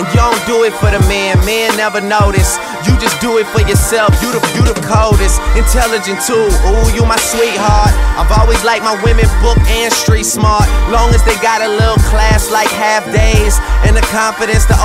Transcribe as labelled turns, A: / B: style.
A: And you don't do it for the man, man never notice. You just do it for yourself, you the, you the coldest. Intelligent too, ooh, you my sweetheart. I've always liked my women book and street smart. Long as they got a little class like half days and the confidence to